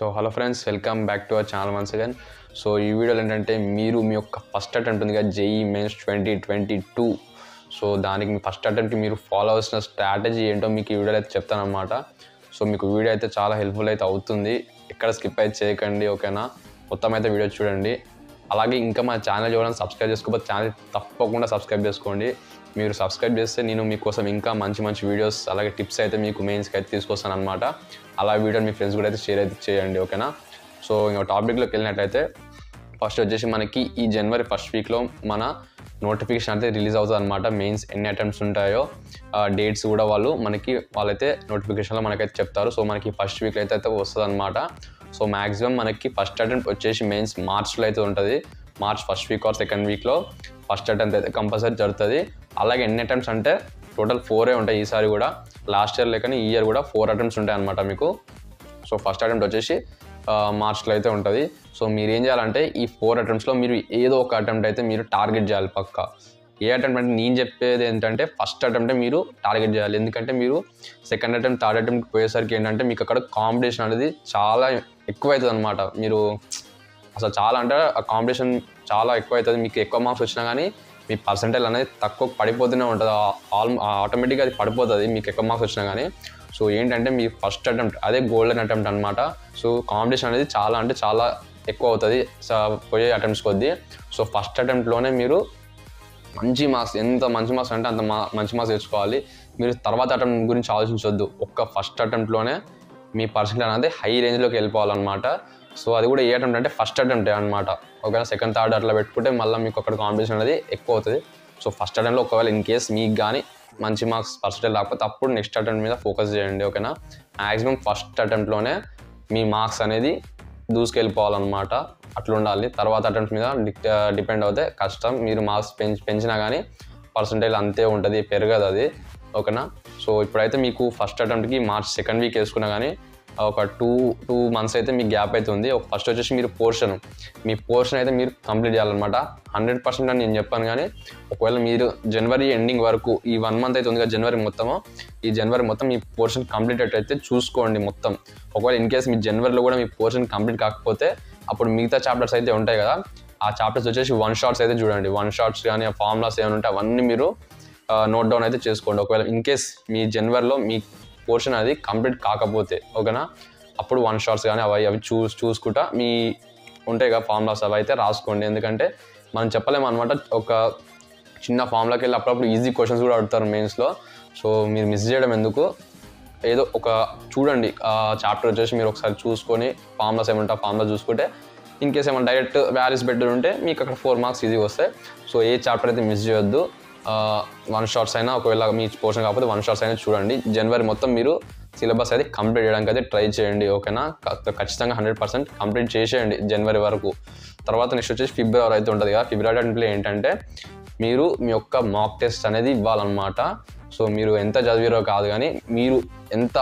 So hello friends welcome back to our channel once again so ఈ వీడియోలో ఏంటంటే మీరు మీ యొక్క ఫస్ట్ అటెంప్ట్ ఉంది కదా JEE mains twenty twenty two. So దానికి మీ ఫస్ట్ అటెంప్ట్కి మీరు ఫాలో అవ్వాల్సిన స్ట్రాటజీ ఏంటో మీకు ఈ వీడియోలో అయితే చెప్తానమాట సో మీకు వీడియో అయితే చాలా హెల్ప్ఫుల్ అయితే అవుతుంది. ఎక్కడ స్కిప్ అయితే చేయకండి ఓకేనా? మొత్తం అయితే వీడియో చూడండి. అలాగే ఇంకా మా ఛానల్ చూడండి సబ్స్క్రైబ్ చేసుకోకపోతే ఛానల్ తప్పకుండా సబ్స్క్రైబ్ చేసుకోండి. మీరు సబ్స్క్రైబ్ చేస్తే నేను మీకోసం ఇంకా మంచి మంచి వీడియోస్ అలాగే టిప్స్ అయితే మీకు మెయిన్స్కి అయితే తీసుకొస్తాను అనమాట అలా వీడియో మీ ఫ్రెండ్స్ కూడా అయితే షేర్ అయితే చేయండి ఓకేనా సో ఇంకా టాపిక్లోకి వెళ్ళినట్టయితే ఫస్ట్ వచ్చేసి మనకి ఈ జనవరి ఫస్ట్ వీక్లో మన నోటిఫికేషన్ అయితే రిలీజ్ అవుతుంది అనమాట మెయిన్స్ ఎన్ని అటెంప్ట్స్ ఉంటాయో డేట్స్ కూడా వాళ్ళు మనకి వాళ్ళైతే నోటిఫికేషన్లో మనకైతే చెప్తారు. సో మనకి ఫస్ట్ వీక్లో అయితే అయితే వస్తుంది అనమాట సో మ్యాక్సిమం మనకి ఫస్ట్ అటెంప్ట్ వచ్చేసి మెయిన్స్ మార్చ్లో అయితే ఉంటుంది. March first week or second వీక్లో ఫస్ట్ అటెంప్ట్ అయితే కంపల్సరీ జరుగుతుంది. అలాగే ఎన్ని అటెంప్ట్స్ అంటే టోటల్ ఫోరే ఉంటాయి ఈసారి కూడా. లాస్ట్ ఇయర్ లేకని ఈ ఇయర్ కూడా ఫోర్ అటెంప్ట్స్ ఉంటాయి అనమాట మీకు. సో ఫస్ట్ అటెంప్ట్ వచ్చేసి మార్చ్లో అయితే ఉంటుంది. సో మీరు ఏం చేయాలంటే ఈ ఫోర్ అటెంప్ట్స్లో మీరు ఏదో ఒక అటెంప్ట్ అయితే మీరు టార్గెట్ చేయాలి పక్క. ఏ అటెంప్ట్ అంటే నేను చెప్పేది ఏంటంటే ఫస్ట్ అటెంప్ట్ మీరు టార్గెట్ చేయాలి. ఎందుకంటే మీరు సెకండ్ అటెంప్ట్ థర్డ్ అటెంప్ట్ పోయేసరికి ఏంటంటే మీకు అక్కడ కాంపిటీషన్ అనేది చాలా ఎక్కువ అవుతుంది అనమాట మీరు అసలు చాలా అంటే ఆ కాంపిటీషన్ చాలా ఎక్కువ అవుతుంది మీకు ఎక్కువ మార్క్స్ వచ్చినా కానీ మీ పర్సంటేజ్ అనేది తక్కువ పడిపోతూనే ఉంటుంది. ఆల్ ఆటోమేటిక్గా అది పడిపోతుంది. మీకు ఎక్కువ మార్క్స్ వచ్చినా కానీ సో ఏంటంటే మీ ఫస్ట్ అటెంప్ట్ అదే గోల్డెన్ అటెంప్ట్ అనమాట సో కాంపిటీషన్ అనేది చాలా అంటే చాలా ఎక్కువ అవుతుంది. పోయే అటెంప్ట్స్ కొద్దీ. సో ఫస్ట్ అటెంప్ట్లోనే మీరు మంచి మార్క్స్ ఎంత మంచి మార్క్స్ అంటే అంత మా మంచి మార్క్స్ తెచ్చుకోవాలి. మీరు తర్వాత అటెంప్ట్ గురించి ఆలోచించవద్దు ఒక్క ఫస్ట్ అటెంప్ట్లోనే మీ పర్సెంట్ అనేది హై రేంజ్లోకి వెళ్ళిపోవాలన్నమాట. సో అది కూడా ఏ అటెంప్ట్ అంటే ఫస్ట్ అటెంప్ట్ అనమాట ఒకవేళ సెకండ్ థర్డ్ అట్లా పెట్టుకుంటే మళ్ళీ మీకు అక్కడ కాంపిటీషన్ అనేది ఎక్కువ అవుతుంది. సో ఫస్ట్ అటెంప్ట్లో ఒకవేళ ఇన్ కేస్ మీకు కానీ మంచి మార్క్స్ పర్సెంటేజ్ రాకపోతే అప్పుడు నెక్స్ట్ అటెంప్ట్ మీద ఫోకస్ చేయండి ఓకేనా? మ్యాక్సిమం ఫస్ట్ అటెంప్ట్లోనే మీ మార్క్స్ అనేది దూసుకెళ్ళిపోవాలన్నమాట. అట్లా ఉండాలి. తర్వాత అటెంప్ట్ మీద డిపెండ్ అవుతే కష్టం. మీరు మార్క్స్ పెంచి పెంచినా కానీ పర్సంటేజ్ అంతే ఉంటుంది పెరగదు అది ఓకేనా? సో ఇప్పుడైతే మీకు ఫస్ట్ అటెంప్ట్కి మార్చ్ సెకండ్ వీక్ వేసుకున్నా కానీ ఒక టూ టూ మంత్స్ అయితే మీకు గ్యాప్ అయితే ఉంది. ఒక ఫస్ట్ వచ్చేసి మీరు పోర్షన్ మీ పోర్షన్ అయితే మీరు కంప్లీట్ చేయాలన్నమాట. హండ్రెడ్ పర్సెంట్ అని నేను చెప్పాను కానీ ఒకవేళ మీరు జనవరి ఎండింగ్ వరకు ఈ వన్ మంత్ అయితే ఉంది కదా జనవరి మొత్తము ఈ జనవరి మొత్తం మీ పోర్షన్ కంప్లీట్ అయితే చూసుకోండి మొత్తం. ఒకవేళ ఇన్ కేస్ మీ జనవరిలో కూడా మీ పోర్షన్ కంప్లీట్ కాకపోతే అప్పుడు మిగతా చాప్టర్స్ అయితే ఉంటాయి కదా. ఆ చాప్టర్స్ వచ్చేసి వన్ షార్ట్స్ అయితే చూడండి. వన్ షార్ట్స్ కానీ ఆ ఫార్ములాస్ ఏమైనా ఉంటే అవన్నీ మీరు నోట్ డౌన్ అయితే చేసుకోండి. ఒకవేళ ఇన్ కేస్ మీ జనవరిలో మీ పోర్షన్ అది కంప్లీట్ కాకపోతే ఓకేనా? అప్పుడు వన్ షార్ట్స్ కానీ అవి అవి చూస్ చూసుకుంటా మీ ఉంటాయి కదా ఫార్ములాస్ అవి అయితే రాసుకోండి. ఎందుకంటే మనం చెప్పలేము అనమాట ఒక చిన్న ఫామ్లోకి వెళ్ళి అప్పుడప్పుడు ఈజీ క్వశ్చన్స్ కూడా అడుగుతారు మెయిన్స్లో సో మీరు మిస్ చేయడం ఎందుకు? ఏదో ఒక చూడండి ఆ చాప్టర్ వచ్చేసి మీరు ఒకసారి చూసుకొని ఫార్ములాస్ ఏమంటా ఫార్ములా చూసుకుంటే ఇన్ కేస్ ఏమైనా డైరెక్ట్ వ్యాలీస్ బెటర్ ఉంటే మీకు అక్కడ ఫోర్ మార్క్స్ ఈజీగా వస్తాయి. సో ఏ చాప్టర్ అయితే మిస్ చేయొద్దు. వన్ షార్ట్స్ అయినా ఒకవేళ మీ పోర్షన్ కాకపోతే వన్ షార్ట్స్ అయినా చూడండి. జనవరి మొత్తం మీరు సిలబస్ అయితే కంప్లీట్ చేయడానికి అయితే ట్రై చేయండి ఓకేనా? ఖచ్చితంగా హండ్రెడ్ పర్సెంట్ కంప్లీట్ చేసేయండి జనవరి వరకు. తర్వాత నెక్స్ట్ వచ్చేసి ఫిబ్రవరి అయితే ఉంటుంది కదా. ఫిబ్రవరి అంటే ఏంటంటే మీరు మీ యొక్క మాక్ టెస్ట్ అనేది ఇవ్వాలన్నమాట. సో మీరు ఎంత చదివారో కాదు కానీ మీరు ఎంత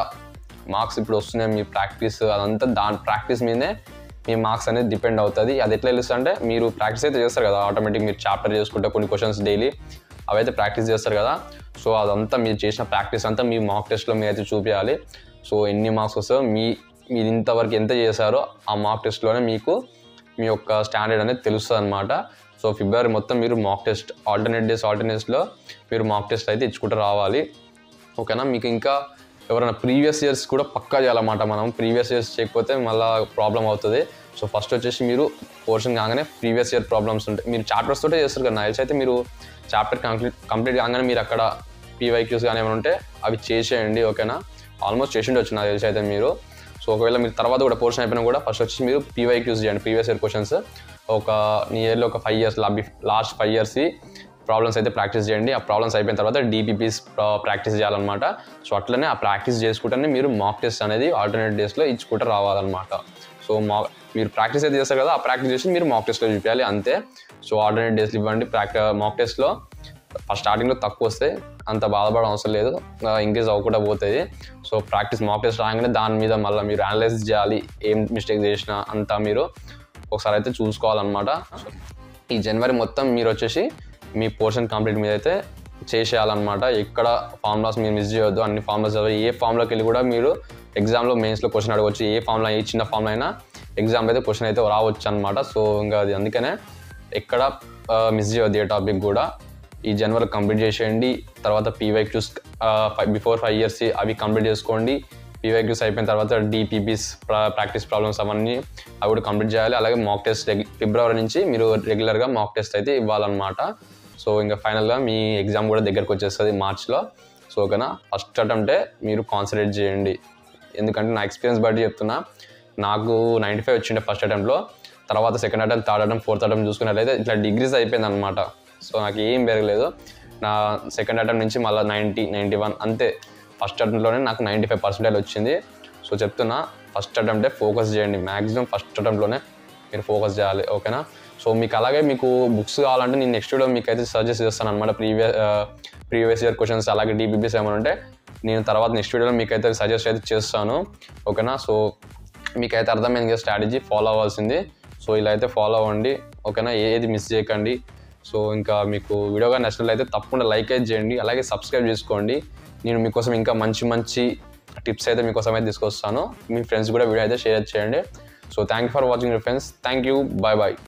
మార్క్స్ ఇప్పుడు వస్తున్నాయి మీ ప్రాక్టీస్ అదంతా దాని ప్రాక్టీస్ మీదే మీ మార్క్స్ అనేది డిపెండ్ అవుతుంది. అది ఎట్లా తెలుస్తుంది అంటే మీరు ప్రాక్టీస్ అయితే చేస్తారు కదా ఆటోమేటిక్ మీరు చాప్టర్ చేసుకుంటే కొన్ని క్వశ్చన్స్ డైలీ అవైతే ప్రాక్టీస్ చేస్తారు కదా. సో అదంతా మీరు చేసిన ప్రాక్టీస్ అంతా మీ మాక్ టెస్ట్లో మీరు అయితే చూపించాలి సో ఎన్ని మార్క్స్ వస్తాయో మీ మీరు ఇంతవరకు ఎంత చేశారో ఆ మాక్ టెస్ట్లోనే మీకు మీ యొక్క స్టాండర్డ్ అనేది తెలుస్తుంది అనమాట సో ఫిబ్రవరి మొత్తం మీరు మాక్ టెస్ట్ ఆల్టర్నేట్ డేస్ ఆల్టర్నేట్స్లో మీరు మాక్ టెస్ట్ అయితే ఇచ్చుకుంటూ రావాలి. ఓకేనా? మీకు ఇంకా ఎవరైనా ప్రీవియస్ ఇయర్స్ కూడా పక్కా చేయాలన్నమాట మనం. ప్రీవియస్ ఇయర్స్ చేయకపోతే మళ్ళీ ప్రాబ్లం అవుతుంది. సో ఫస్ట్ వచ్చేసి మీరు పోర్షన్ కాగానే ప్రీవియస్ ఇయర్ ప్రాబ్లమ్స్ ఉంటాయి. మీరు చాప్టర్స్ తోటే చేస్తారు కదా నైల్స్. అయితే మీరు చాప్టర్ కంప్లీట్ కంప్లీట్ కాగానే మీరు అక్కడ పీవైక్యూస్ కానీ ఏమైనా ఉంటే అవి చేసేయండి ఓకేనా? ఆల్మోస్ట్ చేసి వచ్చిన నాకు తెలిసి అయితే మీరు. సో ఒకవేళ మీరు తర్వాత కూడా పోర్షన్ అయిపోయినా కూడా ఫస్ట్ వచ్చి మీరు పీవైక్యూస్ చేయండి ప్రీవియస్ ఇయర్ క్వశ్చన్స్. ఒక నియర్లీ ఇయర్లో ఒక five years last five years problems అయితే ప్రాక్టీస్ చేయండి. ఆ ప్రాబ్లమ్స్ అయిపోయిన తర్వాత డీపీపీస్ ప్రాక్టీస్ uh, చేయాలన్నమాట. సో అట్లనే ఆ ప్రాక్టీస్ చేసుకుంటేనే మీరు మాక్ టెస్ట్ అనేది ఆల్టర్నేట్ డేస్లో ఇచ్చుకుంటూ రావాలన్నమాట. సో మా మీరు ప్రాక్టీస్ అయితే చేస్తారు కదా ఆ ప్రాక్టీస్ చేసి మీరు మాక్ టెస్ట్లో చూపించాలి అంతే. సో ఆల్టర్నేట్ డేస్లో ఇవ్వండి ప్రాక్టీ మాక్ టెస్ట్లో స్టార్టింగ్లో తక్కువ వస్తే అంత బాధపడడం అవసరం లేదు. Uh, ఇంక్రీజ్ అవ్వకుండా పోతుంది సో ప్రాక్టీస్ మాక్ టెస్ట్ రాగానే దాని మీద మళ్ళీ మీరు అనలైజ్ చేయాలి ఏం మిస్టేక్ చేసినా అంతా మీరు ఒకసారి అయితే చూసుకోవాలన్నమాట. ఈ జనవరి మొత్తం మీరు వచ్చేసి మీ పోర్షన్ కంప్లీట్ మీద అయితే చేసేయాలన్నమాట. ఎక్కడ ఫార్ములాస్ మీరు మిస్ చేయొద్దు. అన్ని ఫార్ములాస్ చదివి ఏ ఫామ్లోకి వెళ్ళి కూడా మీరు ఎగ్జామ్లో మెయిన్స్లో క్వశ్చన్ అడగవచ్చు ఏ ఫామ్లో ఏ చిన్న ఫామ్లో అయినా ఎగ్జామ్లో అయితే క్వశ్చన్ అయితే రావచ్చు అనమాట సో ఇంకా అది అందుకనే ఎక్కడ మిస్ చేయవద్దు ఏ టాపిక్ కూడా. ఈ జనవరి కంప్లీట్ చేసేయండి. తర్వాత పీవైక్యూస్ బిఫోర్ ఫైవ్ ఇయర్స్ అవి కంప్లీట్ చేసుకోండి. పీవైక్యూస్ అయిపోయిన తర్వాత డిపిబిస్ ప్రాక్టీస్ ప్రాబ్లమ్స్ అవన్నీ అవి కూడా కంప్లీట్ చేయాలి. అలాగే మాక్ టెస్ట్ ఫిబ్రవరి నుంచి మీరు రెగ్యులర్గా మాక్ టెస్ట్ అయితే ఇవ్వాలన్నమాట. సో ఇంకా ఫైనల్గా మీ ఎగ్జామ్ కూడా దగ్గరకు వచ్చేస్తుంది మార్చ్లో. సో ఓకేనా? ఫస్ట్ అటెంప్టే మీరు కాన్సన్ట్రేట్ చేయండి. ఎందుకంటే నా ఎక్స్పీరియన్స్ బట్టి చెప్తున్నా నాకు నైంటీ ఫైవ్ వచ్చిండే ఫస్ట్ అటెంప్ట్లో. తర్వాత second attempt third attempt fourth attempt చూసుకున్నట్లయితే ఇట్లా డిగ్రీస్ అయిపోయింది అనమాట సో నాకు ఏం పెరగలేదు. నా సెకండ్ అటెంప్ట్ నుంచి మళ్ళీ నైంటీ నైంటీ వన్ అంతే. ఫస్ట్ అటెంప్ట్లోనే నాకు నైంటీ ఫైవ్ పర్సెంటేజ్ వచ్చింది. సో చెప్తున్నా ఫస్ట్ అటెంప్టే ఫోకస్ చేయండి. మ్యాక్సిమం ఫస్ట్ అటెంప్ట్లోనే మీరు ఫోకస్ చేయాలి ఓకేనా సో మీకు అలాగే మీకు బుక్స్ కావాలంటే నేను నెక్స్ట్ వీడియో మీకు అయితే సజెస్ట్ చేస్తాను అనమాట ప్రీవియస్ ప్రీవియస్ ఇయర్ క్వశ్చన్స్ అలాగే డీబీబీస్ ఏమైనా ఉంటే నేను తర్వాత నెక్స్ట్ వీడియోలో మీకు అయితే సజెస్ట్ అయితే చేస్తాను ఓకేనా సో మీకైతే అర్థమైంది కదా స్ట్రాటజీ ఫాలో అవ్వాల్సింది. సో ఇలా అయితే ఫాలో అవ్వండి ఓకేనా ఏది మిస్ చేయకండి. సో ఇంకా మీకు వీడియోగా నచ్చినట్లయితే తప్పకుండా లైక్ అయితే చేయండి అలాగే సబ్స్క్రైబ్ చేసుకోండి. నేను మీకోసం ఇంకా మంచి మంచి టిప్స్ అయితే మీకోసం అయితే తీసుకొస్తాను. మీ ఫ్రెండ్స్ కూడా వీడియో అయితే షేర్ చేయండి. So thank you for watching your friends. Thank you. Bye bye.